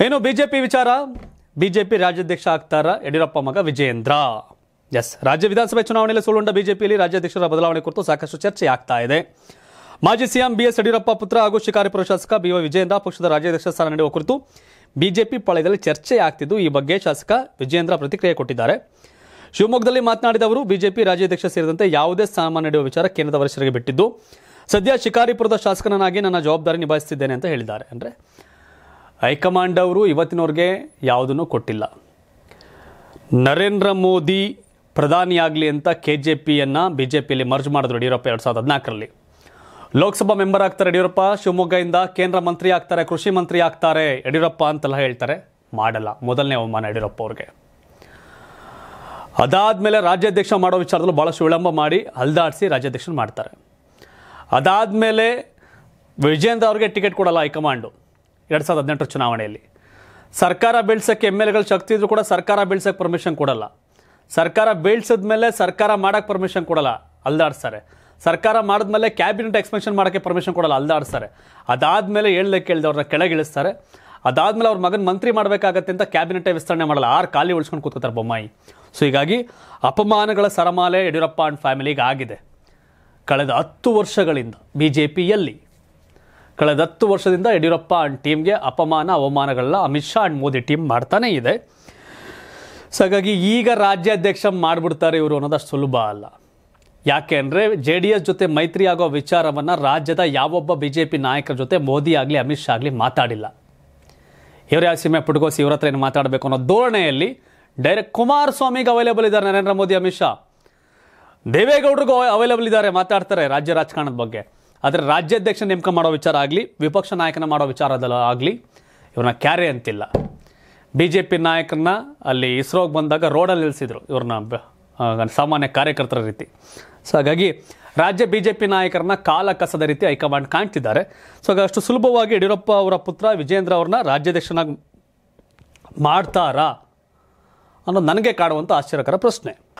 ಏನು ಬಿಜೆಪಿ ವಿಚಾರ. ಬಿಜೆಪಿ ರಾಜ್ಯಾಧ್ಯಕ್ಷ ಆಗ್ತಾರ ಯಡಿಯೂರಪ್ಪ ಮಗ ವಿಜಯೇಂದ್ರ. ಎಸ್ ರಾಜ್ಯ ವಿಧಾನಸಭೆ ಚುನಾವಣೆಯಲ್ಲಿ ಸೋಲುಂಡ ಬಿಜೆಪಿಯಲ್ಲಿ, ರಾಜ್ಯಾಧ್ಯಕ್ಷರ ಬದಲಾವಣೆ ಕುರಿತು ಸಾಕಷ್ಟು ಚರ್ಚೆ ಆಗ್ತಾ ಇದೆ. ಮಾಜಿ ಸಿಎಂ ಬಿಎಸ್ ಯಡಿಯೂರಪ್ಪ ಪುತ್ರ ಹಾಗೂ ಶಿಕಾರಿಪುರ ಶಾಸಕ ಬಿ ವೈ ವಿಜಯೇಂದ್ರ ಪಕ್ಷದ ರಾಜ್ಯಾಧ್ಯಕ್ಷ ಸ್ಥಾನ ನೀಡುವ ಕುರಿತು ಬಿಜೆಪಿ ಪಾಳ್ಯದಲ್ಲಿ ಚರ್ಚೆ ಆಗ್ತಿದ್ದು ಈ ಬಗ್ಗೆ ಶಾಸಕ ವಿಜಯೇಂದ್ರ ಪ್ರತಿಕ್ರಿಯೆ ಕೊಟ್ಟಿದ್ದಾರೆ. ಶಿವಮೊಗ್ಗದಲ್ಲಿ ಮಾತನಾಡಿದ ಅವರು, ಬಿಜೆಪಿ ರಾಜ್ಯಾಧ್ಯಕ್ಷ ಸೇರಿದಂತೆ ಯಾವುದೇ ಸ್ಥಾನ ನೀಡುವ ವಿಚಾರ ಕೇಂದ್ರದ ವರಿಷ್ಠರಿಗೆ ಬಿಟ್ಟಿದ್ದು, ಸದ್ಯ ಶಿಕಾರಿಪುರದ ಶಾಸಕನಾಗಿ ನನ್ನ ಜವಾಬ್ದಾರಿ ನಿಭಾಯಿಸುತ್ತಿದ್ದೇನೆ ಅಂತ ಹೇಳಿದ್ದಾರೆ. ಅಂದರೆ ಹೈಕಮಾಂಡ್ ಅವರು ಇವತ್ತಿನವ್ರಿಗೆ ಯಾವುದನ್ನು ಕೊಟ್ಟಿಲ್ಲ. ನರೇಂದ್ರ ಮೋದಿ ಪ್ರಧಾನಿಯಾಗಲಿ ಅಂತ ಕೆ ಜೆ ಪಿಯನ್ನು ಬಿ ಜೆ ಪಿಯಲ್ಲಿ ಮರ್ಜ್ ಮಾಡಿದ್ರು ಯಡಿಯೂರಪ್ಪ ಎರಡು ಸಾವಿರದ ಹದಿನಾಲ್ಕರಲ್ಲಿ. ಲೋಕಸಭಾ ಮೆಂಬರ್ ಆಗ್ತಾರೆ ಯಡಿಯೂರಪ್ಪ, ಶಿವಮೊಗ್ಗದಿಂದ ಕೇಂದ್ರ ಮಂತ್ರಿ ಆಗ್ತಾರೆ, ಕೃಷಿ ಮಂತ್ರಿ ಆಗ್ತಾರೆ, ಯಡಿಯೂರಪ್ಪ ಅಂತೆಲ್ಲ ಹೇಳ್ತಾರೆ. ಮಾಡಲ್ಲ, ಮೊದಲನೇ ಅವಮಾನ ಯಡಿಯೂರಪ್ಪ ಅವ್ರಿಗೆ. ಅದಾದಮೇಲೆ ರಾಜ್ಯಾಧ್ಯಕ್ಷ ಮಾಡೋ ವಿಚಾರದಲ್ಲೂ ಭಾಳಷ್ಟು ವಿಳಂಬ ಮಾಡಿ ಹಲ್ದಾಡಿಸಿ ರಾಜ್ಯಾಧ್ಯಕ್ಷನ ಮಾಡ್ತಾರೆ. ಅದಾದಮೇಲೆ ವಿಜೇಂದ್ರ ಅವ್ರಿಗೆ ಟಿಕೆಟ್ ಕೊಡಲ್ಲ ಹೈಕಮಾಂಡು. ಎರಡು ಸಾವಿರದ ಹದಿನೆಂಟರ ಚುನಾವಣೆಯಲ್ಲಿ. ಸರ್ಕಾರ ಬೀಳ್ಸೋಕ್ಕೆ ಎಂ ಎಲ್ ಎಗಳು ಶಕ್ತಿ ಇದ್ರೂ ಕೂಡ ಸರ್ಕಾರ ಬೀಳ್ಸೋಕ್ಕೆ ಪರ್ಮಿಷನ್ ಕೊಡಲ್ಲ. ಸರ್ಕಾರ ಬೀಳ್ಸಿದ್ಮೇಲೆ ಸರ್ಕಾರ ಮಾಡೋಕ್ಕೆ ಪರ್ಮಿಷನ್ ಕೊಡಲ್ಲ. ಅಲ್ದಾಡ್ಸ್ತಾರೆ. ಸರ್ಕಾರ ಮಾಡಿದ್ಮೇಲೆ ಕ್ಯಾಬಿನೆಟ್ ಎಕ್ಸ್ಪೆನ್ಷನ್ ಮಾಡೋಕ್ಕೆ ಪರ್ಮಿಷನ್ ಕೊಡಲ್ಲ. ಅಲ್ದಾಡ್ಸ್ತಾರೆ. ಅದಾದಮೇಲೆ ಹೇಳ್ದೆ ಕೇಳ್ದವ್ರನ್ನ ಕೆಳಗಿಳಿಸ್ತಾರೆ ಅದಾದಮೇಲೆ ಅವ್ರ ಮಗನ ಮಂತ್ರಿ ಮಾಡಬೇಕಾಗತ್ತೆ ಅಂತ ಕ್ಯಾಬಿನೆಟೇ ವಿಸ್ತರಣೆ ಮಾಡಲ್ಲ. ಆರು ಖಾಲಿ ಉಳಿಸ್ಕೊಂಡು ಕೂತ್ಕೋತಾರೆ ಬೊಮ್ಮಾಯಿ. ಸೊ ಹೀಗಾಗಿ ಅಪಮಾನಗಳ ಸರಮಾಲೆ ಯಡಿಯೂರಪ್ಪ ಅಂಡ್ ಫ್ಯಾಮಿಲಿಗೆ ಆಗಿದೆ. ಕಳೆದ ಹತ್ತು ವರ್ಷಗಳಿಂದ ಬಿ ಜೆ ಪಿಯಲ್ಲಿ ಕಳೆದ ಹತ್ತು ವರ್ಷದಿಂದ ಯಡಿಯೂರಪ್ಪ ಅಂಡ್ ಟೀಮ್ಗೆ ಅಪಮಾನ ಅವಮಾನಗಳನ್ನ ಅಮಿತ್ ಶಾ ಅಂಡ್ ಮೋದಿ ಟೀಮ್ ಮಾಡ್ತಾನೇ ಇದೆ. ಸೊ ಹಾಗಾಗಿ ಈಗ ರಾಜ್ಯಾಧ್ಯಕ್ಷ ಮಾಡಿಬಿಡ್ತಾರೆ ಇವರು ಅನ್ನೋದಷ್ಟು ಸುಲಭ ಅಲ್ಲ. ಯಾಕೆ ಅಂದರೆ ಜೆ ಡಿ ಎಸ್ ಜೊತೆ ಮೈತ್ರಿ ಆಗೋ ವಿಚಾರವನ್ನು ರಾಜ್ಯದ ಯಾವೊಬ್ಬ ಬಿ ಜೆ ಪಿ ನಾಯಕರ ಜೊತೆ ಮೋದಿ ಆಗಲಿ, ಅಮಿತ್ ಶಾ ಆಗಲಿ ಮಾತಾಡಿಲ್ಲ. ಇವರು ಯಾವ ಸೀಮೆ ಪುಟ್ಕೋಸಿ ಇವ್ರ ಹತ್ರ ಏನು ಮಾತಾಡಬೇಕು ಅನ್ನೋ ಧೋರಣೆಯಲ್ಲಿ ಡೈರೆಕ್ಟ್ ಕುಮಾರಸ್ವಾಮಿಗೆ ಅವೈಲೇಬಲ್ ಇದ್ದಾರೆ ನರೇಂದ್ರ ಮೋದಿ, ಅಮಿತ್ ಶಾ. ದೇವೇಗೌಡರಿಗೂ ಅವೈಲೇಬಲ್ ಇದ್ದಾರೆ ಮಾತಾಡ್ತಾರೆ ರಾಜ್ಯ ರಾಜಕಾರಣದ ಬಗ್ಗೆ. ಆದರೆ ರಾಜ್ಯಾಧ್ಯಕ್ಷ ನೇಮಕ ಮಾಡೋ ವಿಚಾರ ಆಗಲಿ, ವಿಪಕ್ಷ ನಾಯಕನ ಮಾಡೋ ವಿಚಾರದಲ್ಲ ಆಗಲಿ, ಇವ್ರನ್ನ ಕ್ಯಾರೆ ಅಂತಿಲ್ಲ. ಬಿ ಜೆ ಪಿ ನಾಯಕರನ್ನ ಅಲ್ಲಿ ಇಸ್ರೋಗೆ ಬಂದಾಗ ರೋಡಲ್ಲಿ ನಿಲ್ಲಿಸಿದ್ರು ಇವ್ರನ್ನ ಸಾಮಾನ್ಯ ಕಾರ್ಯಕರ್ತರ ರೀತಿ. ಸೊ ಹಾಗಾಗಿ ರಾಜ್ಯ ಬಿ ಜೆ ಪಿ ನಾಯಕರನ್ನ ಕಾಲ ಕಸದ ರೀತಿ ಹೈಕಮಾಂಡ್ ಕಾಣ್ತಿದ್ದಾರೆ. ಸೊ ಹಾಗೆ ಅಷ್ಟು ಸುಲಭವಾಗಿ ಯಡಿಯೂರಪ್ಪ ಅವರ ಪುತ್ರ ವಿಜೇಂದ್ರ ಅವ್ರನ್ನ ರಾಜ್ಯಾಧ್ಯಕ್ಷನಾಗಿ ಮಾಡ್ತಾರಾ ಅನ್ನೋದು ನನಗೆ ಕಾಡುವಂಥ ಆಶ್ಚರ್ಯಕರ ಪ್ರಶ್ನೆ.